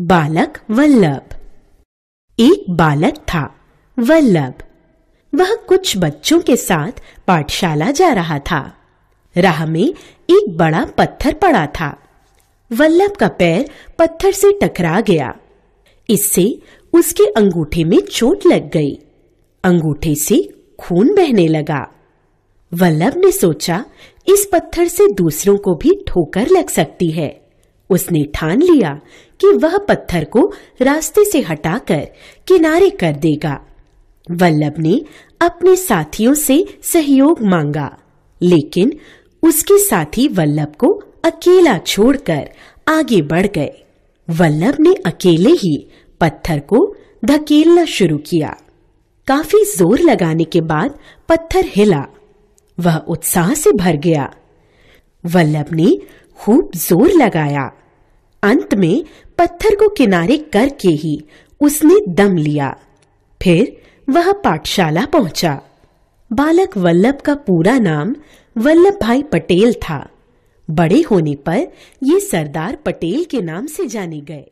बालक वल्लभ। एक बालक था, वल्लभ। वह कुछ बच्चों के साथ पाठशाला जा रहा था। राह में एक बड़ा पत्थर पड़ा था। वल्लभ का पैर पत्थर से टकरा गया। इससे उसके अंगूठे में चोट लग गई। अंगूठे से खून बहने लगा। वल्लभ ने सोचा, इस पत्थर से दूसरों को भी ठोकर लग सकती है। उसने ठान लिया कि वह पत्थर को रास्ते से हटाकर किनारे कर देगा। वल्लभ ने अपने साथियों से सहयोग मांगा, लेकिन उसके साथी वल्लभ को अकेला छोड़कर आगे बढ़ गए। वल्लभ ने अकेले ही पत्थर को धकेलना शुरू किया। काफ़ी ज़ोर लगाने के बाद पत्थर हिला। वह उत्साह से भर गया। वल्लभ ने खूब ज़ोर लगाया। अंत में पत्थर को किनारे करके ही उसने दम लिया। फिर वह पाठशाला पहुँचा। बालक वल्लभ का पूरा नाम वल्लभ भाई पटेल था। बड़े होने पर ये सरदार पटेल के नाम से जाने गए।